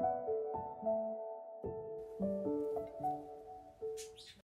Thank you.